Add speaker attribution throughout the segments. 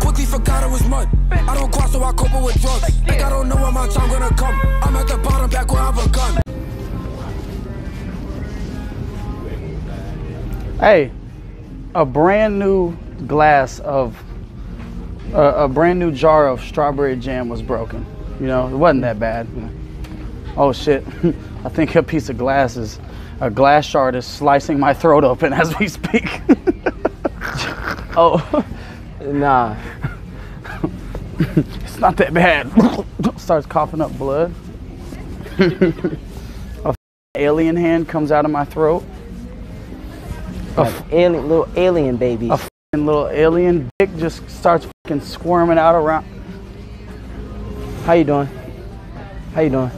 Speaker 1: quickly forgot it was mud. I don't cross, so I cope with drugs. Think I don't know when my time gonna come. I'm at the bottom, back where I begun.
Speaker 2: Hey, a brand new glass of a, a brand new jar of strawberry jam was broken. You know, it wasn't that bad. Oh shit! I think a piece of glass is a glass shard is slicing my throat open as we speak.
Speaker 3: Oh, nah.
Speaker 2: it's not that bad. Starts coughing up blood. a alien hand comes out of my throat. A
Speaker 3: Like alien, little alien baby.
Speaker 2: a fucking little alien dick just starts fucking squirming out around.
Speaker 3: How you doing? How you doing?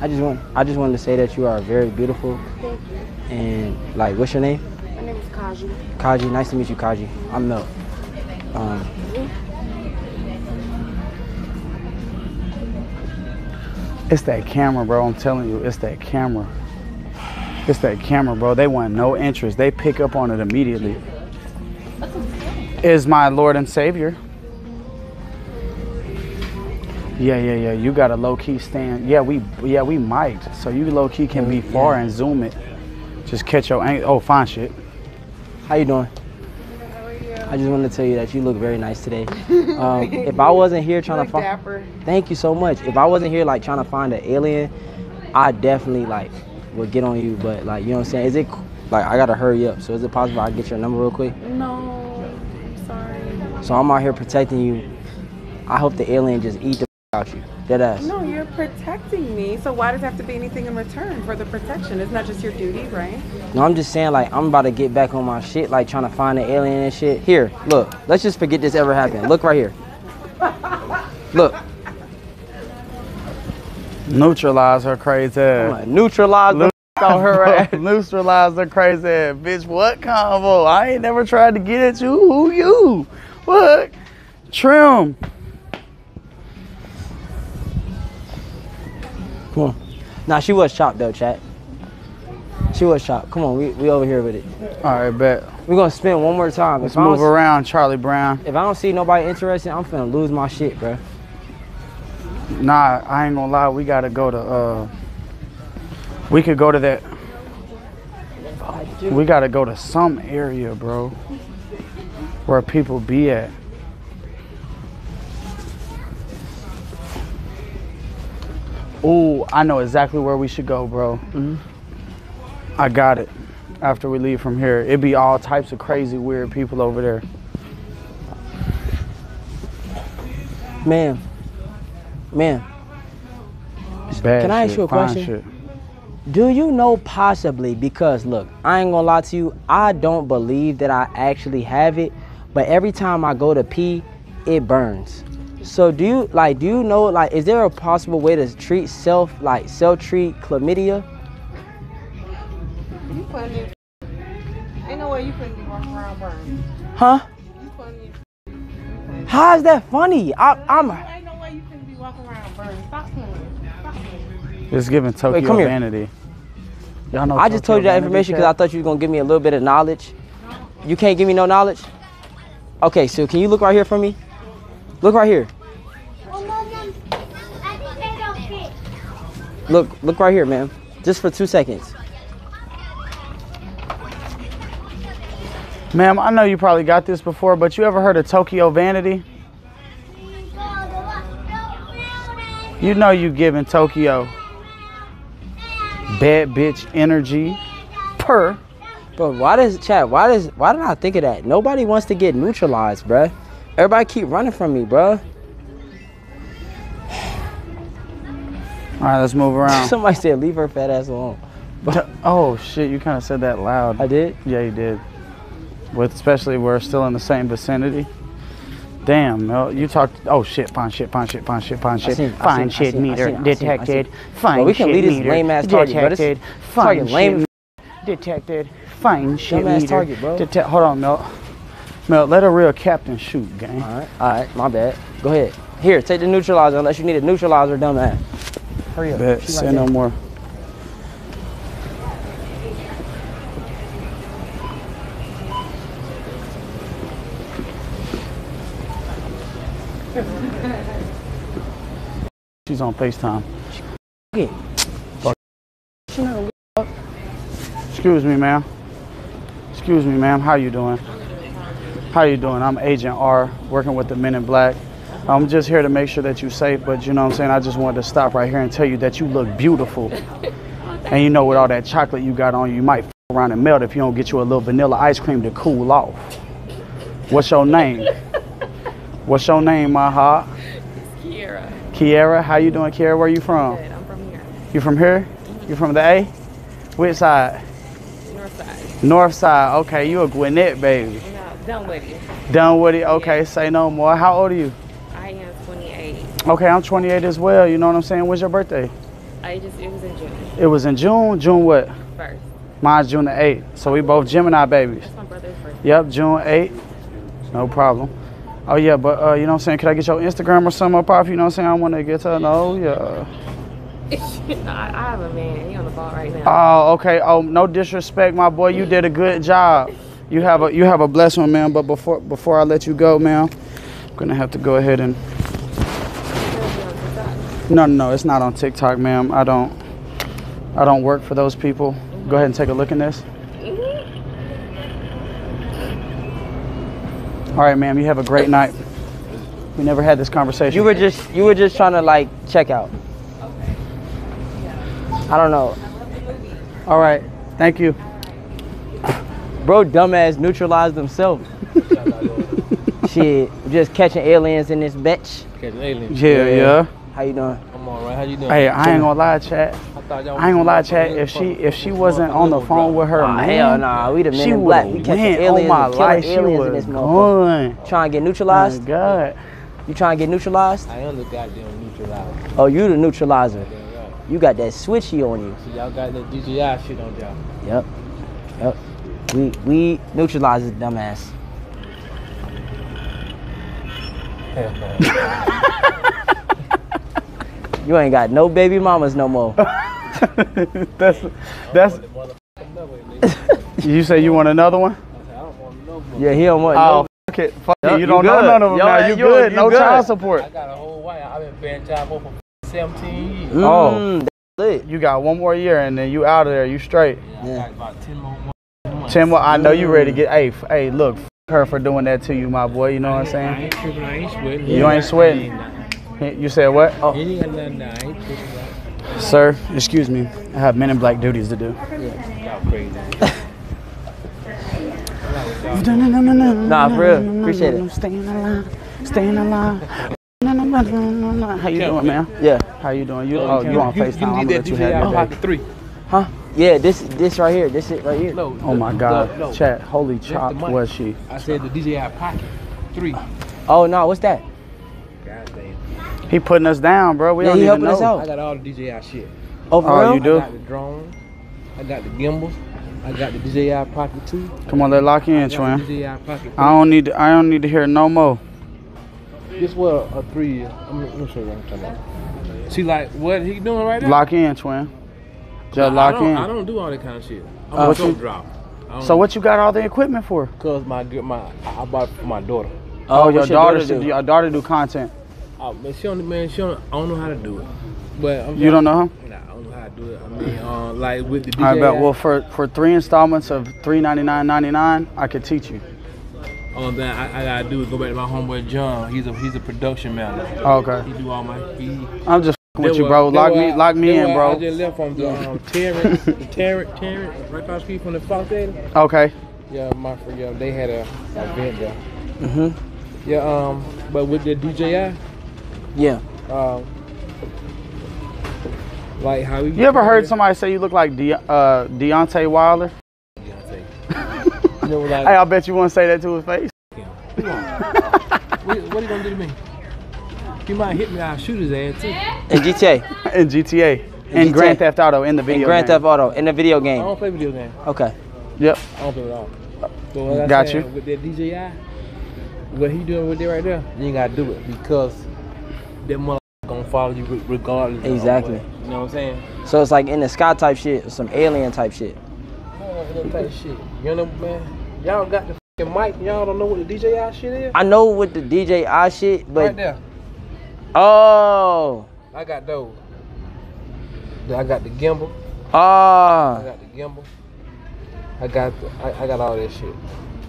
Speaker 3: I just want I just wanted to say that you are very beautiful.
Speaker 4: Thank you.
Speaker 3: And like, what's your name?
Speaker 4: My name is Kaji.
Speaker 3: Kaji. Nice to meet you, Kaji. I'm Mel. Um,
Speaker 2: It's that camera, bro. I'm telling you, it's that camera. It's that camera, bro. They want no interest. They pick up on it immediately. Is my Lord and Savior. Yeah, yeah, yeah. You got a low key stand. Yeah, we yeah, we might. So you low key can be far and zoom it. Just catch your angle. Oh, fine shit.
Speaker 3: how you doing? I just wanted to tell you that you look very nice today. Um, if I wasn't here trying to find, thank you so much. If I wasn't here like trying to find an alien, I definitely like would get on you. But like, you know what I'm saying? Is it like I gotta hurry up? So is it possible I get your number real quick?
Speaker 4: No, I'm sorry.
Speaker 3: So I'm out here protecting you. I hope the alien just eat the out you. Dead ass.
Speaker 4: No, you're protecting me. So why does it have to be anything in return for the protection? It's not just your duty, right?
Speaker 3: No, I'm just saying like I'm about to get back on my shit, like trying to find an alien and shit. Here, look. Let's just forget this ever happened. Look right here. Look.
Speaker 2: Neutralize her crazy ass.
Speaker 3: like, neutralize the f- out her ass.
Speaker 2: Neutralize her crazy ass. Bitch, what convo? I ain't never tried to get at you. Who you? What? Trim.
Speaker 3: Come on. Nah, she was chopped though, chat. She was chopped. Come on, we, we over here with it.
Speaker 2: All right, bet.
Speaker 3: We're gonna spin one more time.
Speaker 2: Let's
Speaker 3: if
Speaker 2: move around, Charlie Brown.
Speaker 3: If I don't see nobody interested, I'm finna lose my shit, bro.
Speaker 2: Nah, I ain't gonna lie. We gotta go to. uh We could go to that. We gotta go to some area, bro, where people be at. Ooh, I know exactly where we should go, bro. Mm-hmm. I got it. After we leave from here, it'd be all types of crazy, weird people over there.
Speaker 3: Man. Man.
Speaker 2: Bad
Speaker 3: Can I ask
Speaker 2: shit,
Speaker 3: you a question? Do you know possibly because look, I ain't gonna lie to you, I don't believe that I actually have it, but every time I go to pee, it burns. So do you like do you know like is there a possible way to treat self like self treat chlamydia?
Speaker 4: You funny. Ain't no way you couldn't be walking around burning.
Speaker 3: Huh?
Speaker 4: You funny.
Speaker 3: How is that funny? I, I'm
Speaker 4: Ain't no way you couldn't be walking around burning. Stop playing. Stop playing.
Speaker 2: It's giving Tokyo
Speaker 3: come here.
Speaker 2: vanity. Y'all know
Speaker 3: I just told you that information because I thought you were gonna give me a little bit of knowledge. You can't give me no knowledge? Okay, so can you look right here for me? Look right here. Look, look right here, man. Just for two seconds.
Speaker 2: Ma'am, I know you probably got this before, but you ever heard of Tokyo Vanity? You know you giving Tokyo bad bitch energy per.
Speaker 3: But why does chat? Why does why did I think of that? Nobody wants to get neutralized, bruh. Everybody keep running from me, bruh.
Speaker 2: All right, let's move around.
Speaker 3: Somebody said leave her fat ass alone.
Speaker 2: But oh shit, you kind of said that loud.
Speaker 3: I did.
Speaker 2: Yeah, you did. With especially we're still in the same vicinity. Damn, Mel, you talked. Oh shit, fine shit, fine shit, fine shit, fine shit,
Speaker 3: seen-
Speaker 2: fine
Speaker 3: seen-
Speaker 2: shit
Speaker 3: seen-
Speaker 2: meter
Speaker 3: seen- I seen- I seen.
Speaker 2: detected. Fine
Speaker 3: Bro, we can
Speaker 2: shit
Speaker 3: this
Speaker 2: meter
Speaker 3: lame-ass target, bro. This
Speaker 2: detected. Fine
Speaker 3: target
Speaker 2: shit
Speaker 3: lame-
Speaker 2: detected. Fine shit meter.
Speaker 3: target, bro.
Speaker 2: Hold on, Mel. Mel, let a real captain shoot, gang.
Speaker 3: All right, all right, my bad. Go ahead. Here, take the neutralizer unless you need a neutralizer, dumbass. Hurry up.
Speaker 2: Bet. Say
Speaker 3: right
Speaker 2: no
Speaker 3: there.
Speaker 2: more. She's on FaceTime.
Speaker 3: Yeah.
Speaker 2: Excuse me, ma'am. Excuse me, ma'am. How you doing? How you doing? I'm Agent R, working with the Men in Black. I'm just here to make sure that you're safe, but you know what I'm saying? I just wanted to stop right here and tell you that you look beautiful. And you know, with all that chocolate you got on you, you might f- around and melt if you don't get you a little vanilla ice cream to cool off. What's your name? What's your name, my heart?
Speaker 4: Kiera.
Speaker 2: Kiera. How you doing, Kiera? Where are you from?
Speaker 4: Good. I'm from here.
Speaker 2: You from here? You from the A? Which side?
Speaker 4: North side.
Speaker 2: North side. Okay, you a Gwinnett baby.
Speaker 4: No, done with it.
Speaker 2: Done with it. Okay, say no more. How old are you?
Speaker 4: I am 28.
Speaker 2: Okay, I'm 28 as well. You know what I'm saying? When's your birthday?
Speaker 4: I just, it was in June.
Speaker 2: It was in June. June what?
Speaker 4: First.
Speaker 2: Mine's June the 8th. So we both Gemini babies.
Speaker 4: That's my brother's birthday.
Speaker 2: Yep, June 8th. No problem. Oh yeah, but uh, you know what I'm saying? Can I get your Instagram or something up off? You know what I'm saying? I want to get to know yeah.
Speaker 4: I, have a man. He on the phone right now.
Speaker 2: Oh, okay. Oh, no disrespect, my boy. You did a good job. You have a you have a blessed one, man. But before before I let you go, man, I'm gonna have to go ahead and. No, no, no. It's not on TikTok, ma'am. I don't. I don't work for those people. Go ahead and take a look in this. All right, ma'am. You have a great night. We never had this conversation.
Speaker 3: You were just you were just trying to like check out. I don't know.
Speaker 2: All right. Thank you.
Speaker 3: Bro dumbass neutralized himself. Shit, just catching aliens in this bitch.
Speaker 5: Catching aliens.
Speaker 2: Yeah, yeah.
Speaker 3: How you doing?
Speaker 5: I'm alright. How you doing?
Speaker 2: Hey, I ain't gonna lie, chat.
Speaker 5: I, thought
Speaker 2: I ain't gonna lie,
Speaker 5: was-
Speaker 2: chat. If she if she wasn't on the phone with her
Speaker 3: Ah,
Speaker 2: man,
Speaker 3: hell nah, we the men
Speaker 2: she
Speaker 3: in black. We
Speaker 2: would've
Speaker 3: catching
Speaker 2: went
Speaker 3: aliens
Speaker 2: on my
Speaker 3: and killing
Speaker 2: life. She
Speaker 3: aliens in this motherfucker.
Speaker 2: gone.
Speaker 3: Trying to get
Speaker 2: My
Speaker 3: neutralized?
Speaker 2: God.
Speaker 3: You trying to get neutralized?
Speaker 5: I am the goddamn neutralizer.
Speaker 3: Oh, you the neutralizer.
Speaker 5: Right.
Speaker 3: You got that switchy on you.
Speaker 5: So y'all got that DJI shit on y'all.
Speaker 3: Yep. Yep. We we neutralizes dumbass.
Speaker 5: Hell no.
Speaker 3: You ain't got no baby mamas no more.
Speaker 2: that's that's. You say you want another one?
Speaker 5: I don't want no more.
Speaker 3: yeah, he don't want
Speaker 2: Oh,
Speaker 3: no.
Speaker 2: fuck it. Fuck
Speaker 3: Yup,
Speaker 2: it. You
Speaker 3: you
Speaker 2: don't know none of them
Speaker 3: Yo,
Speaker 2: now. You
Speaker 3: you-
Speaker 2: good?
Speaker 3: you
Speaker 2: No
Speaker 3: good.
Speaker 2: child support.
Speaker 5: I got a whole wife. I've been paying child support for 17 years.
Speaker 2: Oh.
Speaker 3: Mm, that's lit.
Speaker 2: You got one more year and then you out of there. You straight.
Speaker 5: Yeah, I got about 10 more months.
Speaker 2: Tim, I know you ready to get. Hey, f- hey, look, f- her for doing that to you, my boy. You know what I'm
Speaker 5: I
Speaker 2: saying?
Speaker 5: ain't tripping. I ain't sweating.
Speaker 2: You ain't sweating. You said what? Oh,
Speaker 5: He ain't got nothing. I ain't tripping.
Speaker 2: sir, excuse me. I have men in black duties to do.
Speaker 5: Crazy.
Speaker 3: Nah, for real. Appreciate it.
Speaker 2: Staying alive, staying alive. How you doing, man?
Speaker 3: Yeah.
Speaker 2: How you doing? You oh, oh you on FaceTime? I'm gonna let you
Speaker 5: DJI. Pocket 3.
Speaker 3: Huh? Yeah, this this right here. This it right here.
Speaker 5: No.
Speaker 2: Oh my God,
Speaker 5: no.
Speaker 2: chat, holy chop was she?
Speaker 5: I said the DJI Pocket 3.
Speaker 3: Oh no, what's that?
Speaker 5: God damn.
Speaker 2: He putting us down, bro. We
Speaker 3: Yeah,
Speaker 2: don't
Speaker 3: he
Speaker 2: even
Speaker 3: helping us
Speaker 2: know.
Speaker 3: out.
Speaker 5: I got all the DJI shit.
Speaker 3: Oh, for
Speaker 2: Oh,
Speaker 3: real?
Speaker 2: you do?
Speaker 5: I got the drone. I got the gimbals. I got the DJI Pocket 2.
Speaker 2: Come on, let's lock in,
Speaker 5: I got
Speaker 2: Twin.
Speaker 5: DJI Pocket 3.
Speaker 2: I don't need. To, I don't need to hear no more.
Speaker 5: This was a three year. I'm let me show you what I'm talking about. See, like what he doing right now?
Speaker 2: Lock in, Twin. Just lock
Speaker 5: don't,
Speaker 2: in.
Speaker 5: I don't do all that kind of shit. I'm
Speaker 2: Uh,
Speaker 5: a
Speaker 2: what you-
Speaker 5: drop.
Speaker 2: So what you got all the equipment for?
Speaker 5: Cause my my I I bought it for my daughter.
Speaker 2: Oh,
Speaker 3: what
Speaker 2: your daughter.
Speaker 3: do?
Speaker 2: Your daughter do content.
Speaker 5: Oh man, she don't man, she don't, I don't know how to do it. But I'm
Speaker 2: You don't know him?
Speaker 5: Nah, I don't know how to do it. I mean, uh, like with the DJI.
Speaker 2: I bet. Well, for for three installments of three ninety nine ninety nine, I could teach you.
Speaker 5: all that I, I gotta do is go back to my homeboy John. He's a he's a production manager.
Speaker 2: Oh, okay.
Speaker 5: He do all my he.
Speaker 2: I'm just f***ing with you, bro. Lock me, lock me in, bro.
Speaker 5: I just left from the um, Terrence, the Terrence, Terrence, right across the street from the Fox Theater.
Speaker 2: Okay.
Speaker 5: Yeah, my friend, yeah, they had a event there.
Speaker 3: Mhm.
Speaker 5: Yeah, um, but with the DJI,
Speaker 3: Yeah.
Speaker 5: um, like how we.
Speaker 2: You ever heard somebody say you look like De- uh, Deontay Wilder?
Speaker 5: Beyonce. you know, like,
Speaker 2: Hey, I bet you wouldn't say that to his face.
Speaker 5: what, what you gonna do to me? He might hit me. I'll shoot his ass too.
Speaker 3: In GTA.
Speaker 2: In GTA. In
Speaker 3: GTA.
Speaker 2: Grand Theft Auto in the video.
Speaker 3: In Grand
Speaker 2: game.
Speaker 3: Theft Auto. In the video game.
Speaker 5: I
Speaker 3: game.
Speaker 5: don't play video games.
Speaker 3: Okay.
Speaker 2: Yep.
Speaker 5: I don't play at all. So what I
Speaker 2: Got
Speaker 5: saying,
Speaker 2: you.
Speaker 5: With that DJI, what he doing with it right there, you ain't gotta do it because that mother gonna follow you re- regardless. of
Speaker 3: Exactly.
Speaker 5: what- You know what I'm saying?
Speaker 3: So it's like in the sky type shit, some alien type shit.
Speaker 5: That type of shit. You know, man. Y'all got the And Mike, y'all don't know what the DJI shit is?
Speaker 3: I know with the DJI shit, but
Speaker 5: right there.
Speaker 3: oh,
Speaker 5: I got those. I got the gimbal.
Speaker 3: Ah.
Speaker 5: I got the gimbal. I got the, I, I got all that shit.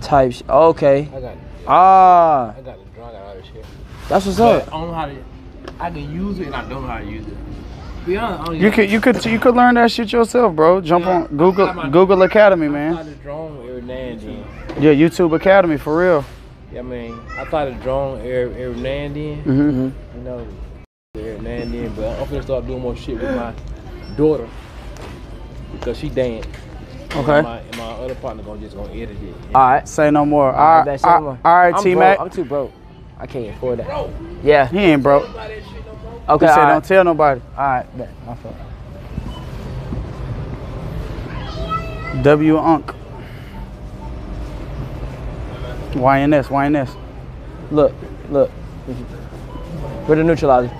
Speaker 3: type. Sh- okay,
Speaker 5: I got
Speaker 3: ah,
Speaker 5: I got the drone. I got all that shit.
Speaker 3: that's what's
Speaker 5: But
Speaker 3: up.
Speaker 5: I don't know how to. I can use it and I don't know how to use it. Be honest, I don't
Speaker 2: You could you could you could learn that shit yourself, bro. Jump
Speaker 5: Yeah,
Speaker 2: on Google
Speaker 5: I'm-
Speaker 2: Google Academy,
Speaker 5: I
Speaker 2: man.
Speaker 5: fly drone every now and then.
Speaker 2: Yeah, YouTube Academy for real.
Speaker 5: Yeah, I mean, I fly the drone every, every now and then.
Speaker 2: Mm-hmm.
Speaker 5: You know, every now and then. But I'm gonna start doing more shit with my daughter because she dance.
Speaker 2: Okay.
Speaker 5: And my, and my other partner gonna just gonna edit it.
Speaker 3: All right,
Speaker 2: Say no more.
Speaker 3: I
Speaker 2: All right,
Speaker 3: bet say
Speaker 2: all
Speaker 3: more.
Speaker 2: all right,
Speaker 3: I'm
Speaker 2: T. Mac.
Speaker 3: I'm too broke. I can't afford that. Yeah.
Speaker 2: He ain't broke.
Speaker 3: Okay.
Speaker 2: He said
Speaker 3: right.
Speaker 2: don't tell nobody.
Speaker 3: All right. Bet. My fault.
Speaker 2: W Unk. YNS, YNS.
Speaker 3: Look, look. Where the neutralizer?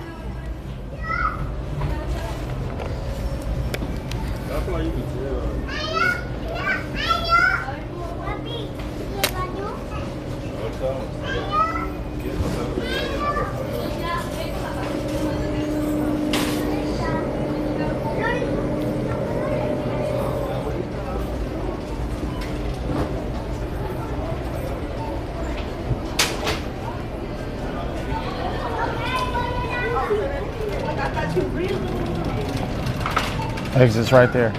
Speaker 2: Exit's right there.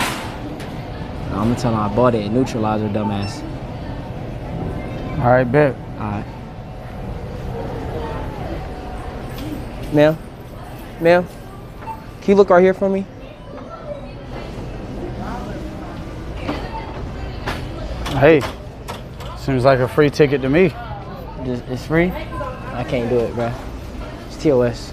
Speaker 3: I'm gonna tell him I bought it neutralizer, dumbass.
Speaker 2: All right, bet.
Speaker 3: All right. Ma'am, ma'am, can you look right here for me?
Speaker 2: Hey, seems like a free ticket to me.
Speaker 3: It's free. I can't do it, bro. It's TOS.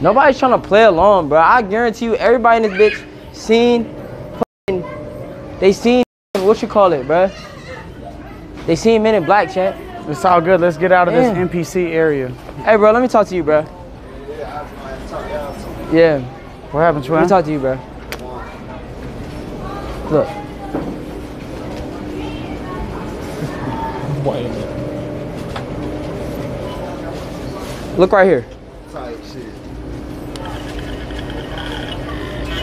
Speaker 3: Nobody's trying to play along, bro. I guarantee you, everybody in this bitch seen, fucking- they seen what you call it, bro. They seen Men in Black, chat.
Speaker 2: It's all good. Let's get out of this NPC area.
Speaker 3: Hey, bro, let me talk to you, bro. Yeah,
Speaker 2: What happened,
Speaker 3: let me
Speaker 2: Twin?
Speaker 3: talk to you, bro. Look,
Speaker 5: Wait a minute.
Speaker 3: look right here.
Speaker 6: type shit.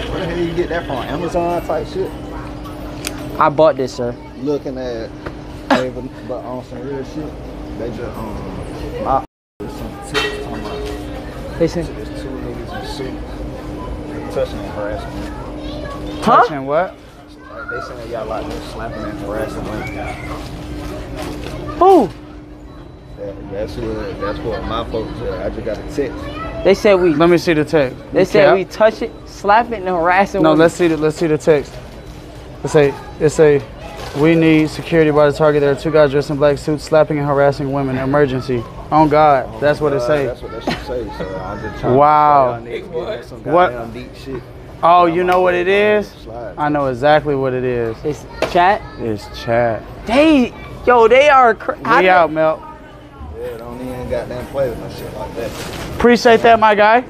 Speaker 6: Where the hell you get that from? Amazon type shit?
Speaker 3: I bought this, sir.
Speaker 6: Looking at David, but on some real shit. They just um my some tips talking about
Speaker 3: Listen,
Speaker 6: there's two niggas in suits touching and harassing. women.
Speaker 3: huh?
Speaker 2: Touching what?
Speaker 6: Like they saying y'all like this slapping and harassing women.
Speaker 3: Who?
Speaker 6: That, that's what that's what my folks said. I just got a text.
Speaker 3: They said we.
Speaker 2: Let me see the text.
Speaker 3: They
Speaker 2: You
Speaker 3: said
Speaker 2: cap?
Speaker 3: we touch it, slap it, and harass it.
Speaker 2: No,
Speaker 3: with-
Speaker 2: let's see the let's see the text. It say it say we need security by the target. There are two guys dressed in black suits slapping and harassing women. Emergency. On God. That's what it
Speaker 6: Uh,
Speaker 2: say.
Speaker 6: That's what that shit say. So I'm just trying
Speaker 2: Wow.
Speaker 6: to y'all niggas get some
Speaker 2: What?
Speaker 6: goddamn deep shit.
Speaker 2: Oh, you know what it is? I know exactly what it is.
Speaker 3: It's chat.
Speaker 2: It's chat.
Speaker 3: They, yo, they are. Cr- how
Speaker 2: We
Speaker 3: do-
Speaker 2: out, Mel.
Speaker 6: Yeah, don't even goddamn play with no shit like that.
Speaker 2: Appreciate that, my guy.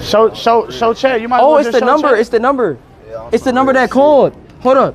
Speaker 2: Show, show, show chat. You might.
Speaker 3: Oh, it's the
Speaker 2: show
Speaker 3: number.
Speaker 2: chat.
Speaker 3: It's the number.
Speaker 6: Yeah,
Speaker 3: It's the number that called. Hold up.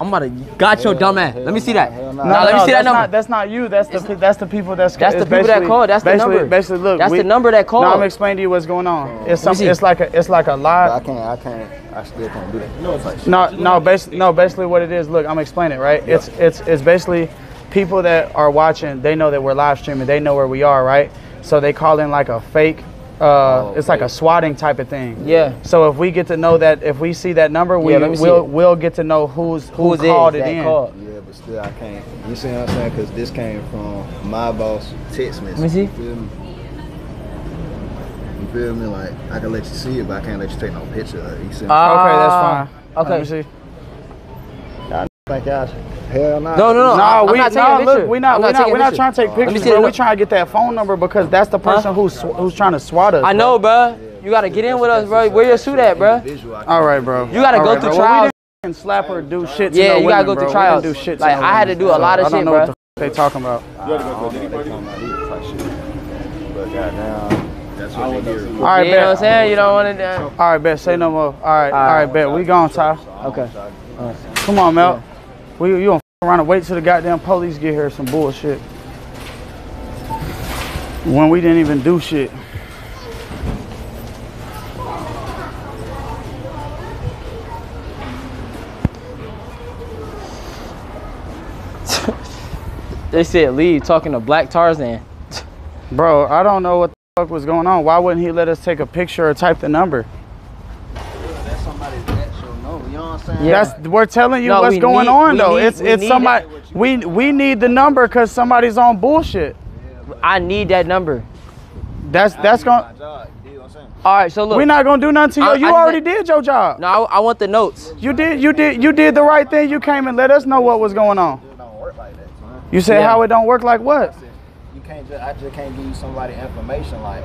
Speaker 3: I'm about to got your dumb ass. Let me see that.
Speaker 6: hell
Speaker 3: Nah,
Speaker 6: nah.
Speaker 3: let me see that
Speaker 2: that's
Speaker 3: number.
Speaker 2: Not, that's not you. That's the that's the people that's
Speaker 3: That's the people that called. That's the
Speaker 2: basically,
Speaker 3: number.
Speaker 2: Basically, look.
Speaker 3: That's
Speaker 2: we-
Speaker 3: the number that called.
Speaker 2: No, I'm explaining to you what's going on. It's some.
Speaker 3: see.
Speaker 2: It's like a. It's like a
Speaker 6: But
Speaker 2: live.
Speaker 6: I can't, I can't, I still can't do that. No.
Speaker 2: No, no, basically, no. Basically, what it is. Look, I'm explaining it, right? It's it's it's basically people that are watching. They know that we're live streaming. They know where we are, right? So they call in like a fake. Uh,
Speaker 6: Oh,
Speaker 2: it's like a swatting type of thing.
Speaker 3: Yeah.
Speaker 2: So if we get to know that, if we see that number, we
Speaker 3: yeah,
Speaker 2: will we'll get to know who's who
Speaker 3: Who's
Speaker 2: called
Speaker 3: it
Speaker 2: it in.
Speaker 3: called?
Speaker 6: Yeah, but still, I can't. You see what I'm saying? Because this came from my boss text message.
Speaker 3: me see.
Speaker 6: You feel me? You feel me? Like, I can let you see it, but I can't let you take no picture of it. You see what I'm
Speaker 2: Okay, that's fine.
Speaker 3: okay.
Speaker 2: Let me see.
Speaker 6: Saying? I think y'all should. Hell no.
Speaker 3: No, no, no.
Speaker 2: No,
Speaker 3: I'm
Speaker 2: we
Speaker 3: not taking
Speaker 2: no,
Speaker 3: a
Speaker 2: look, we not
Speaker 3: I'm
Speaker 2: we not
Speaker 3: taking
Speaker 2: we
Speaker 3: a
Speaker 2: not trying to take pictures, bro.
Speaker 3: We're
Speaker 2: trying to get that phone number because that's the person who's who's trying to swat us.
Speaker 3: I know, bro. You gotta get in with us, bro. Where your suit at, bro?
Speaker 6: Individual, I can't
Speaker 2: All right, bro.
Speaker 3: You gotta
Speaker 2: All
Speaker 3: go
Speaker 2: right,
Speaker 3: through
Speaker 2: bro. Well, we didn't slap or do shit to
Speaker 3: Yeah,
Speaker 2: no
Speaker 3: you gotta
Speaker 2: women,
Speaker 3: go through
Speaker 2: bro. We
Speaker 3: trials.
Speaker 2: do shit to
Speaker 3: Like,
Speaker 2: no
Speaker 3: I had to do a lot of
Speaker 2: I don't
Speaker 3: shit,
Speaker 2: know what
Speaker 3: bro.
Speaker 2: the f- they talking about.
Speaker 6: I don't know what they talking about either. But goddamn, That's what.
Speaker 2: All right,
Speaker 3: you know what I'm saying? You don't want to.
Speaker 2: All right, bet. Say no more. All right, all right, bet. We gone, Ty.
Speaker 3: okay.
Speaker 2: Come on, Mel. We you f- around and wait till the goddamn police get here? Some bullshit. When we didn't even do shit.
Speaker 3: They said leave talking to Black Tarzan.
Speaker 2: Bro, I don't know what the fuck was going on. Why wouldn't he let us take a picture or type the number?
Speaker 6: Know. You know what I'm saying?
Speaker 3: Yeah.
Speaker 2: That's we're telling you
Speaker 3: No,
Speaker 2: what's going
Speaker 3: need-
Speaker 2: on though.
Speaker 3: need-
Speaker 2: it's it's
Speaker 3: need
Speaker 2: somebody we we need the number because somebody's on bullshit.
Speaker 3: I need that number.
Speaker 2: That's that's
Speaker 6: going
Speaker 2: going.
Speaker 6: My job. You know what I'm saying?
Speaker 3: All right, so look.
Speaker 2: We're not gonna do nothing to you.
Speaker 3: I-
Speaker 2: you
Speaker 3: I just-
Speaker 2: already did your job.
Speaker 3: no, I, I want the notes.
Speaker 2: You did you did you did the right thing. You came and let us know what was going on.
Speaker 6: It don't work like that.
Speaker 2: You said
Speaker 3: Yeah.
Speaker 2: how it don't work like what?
Speaker 6: You can't just. I just can't give you somebody information like.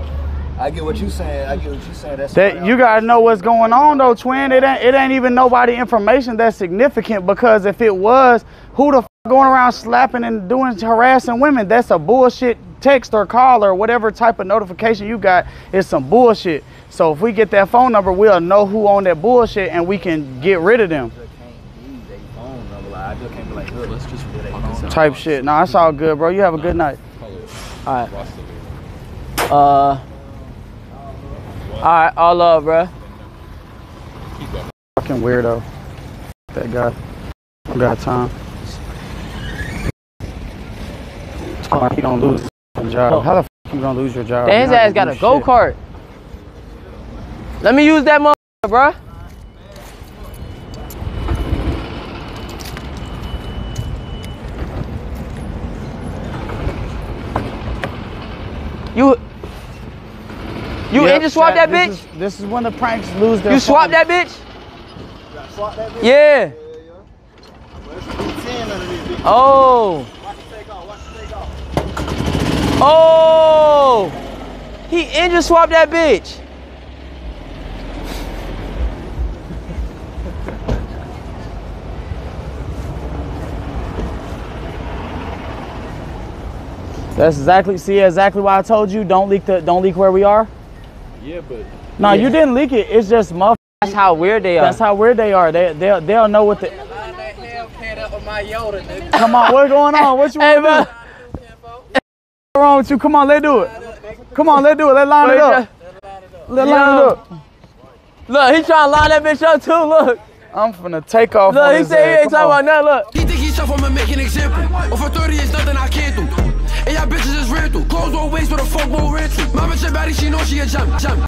Speaker 6: I get what you saying. I get what you saying. That's
Speaker 2: That you gotta know what's going on though, twin. It ain't it ain't even nobody information that's significant because if it was, who the f- going around slapping and doing harassing women? That's a bullshit text or call or whatever type of notification you got is some bullshit. So if we get that phone number, we'll know who on that bullshit and we can get rid of them.
Speaker 6: I just can't use their phone number. Like I just can't be like, look, let's just get their phone
Speaker 2: Type shit. Nah, it's all good, bro. You have a good night.
Speaker 3: All right. Uh. All right, all love, bruh.
Speaker 2: Fucking weirdo. That guy. I got time. Talking like he don't lose his job. How the f you gonna lose your job?
Speaker 3: Damn, his ass got a go kart. Let me use that motherfucker, bruh. You you
Speaker 2: Yep,
Speaker 3: engine swap
Speaker 2: Chad,
Speaker 3: that bitch?
Speaker 2: This is, this is when the pranks lose their
Speaker 3: You swap that bitch?
Speaker 6: Swap that bitch.
Speaker 3: Yeah.
Speaker 6: Let's do 10 under this bitch.
Speaker 3: Oh.
Speaker 6: Watch it take. Watch it take.
Speaker 3: Oh. He engine swapped that bitch.
Speaker 2: That's exactly see exactly why I told you don't leak the don't leak where we are.
Speaker 5: Yeah, but
Speaker 2: No, you didn't leak it. It's just muff.
Speaker 3: That's how weird they are.
Speaker 2: That's how weird they are. They they'll they'll know what the. Come on, what's going on? What you
Speaker 3: Hey,
Speaker 2: want
Speaker 3: bro.
Speaker 2: to do? What's wrong with you? Come on, let's do it. Come on, let's do it. Let's line it up. Let's line it up.
Speaker 3: Look, he trying to line that bitch up too. Look.
Speaker 2: I'm finna take off.
Speaker 3: Look,
Speaker 2: on
Speaker 3: he
Speaker 2: his
Speaker 3: said he ain't talking about nothing. Look.
Speaker 1: He think he's tough, I'ma make an example. Over 30 is nothing I can't do. Y'all bitches is rental. Clothes on waist with a fuck won't rental. My bitch a baddie, she know she a jump.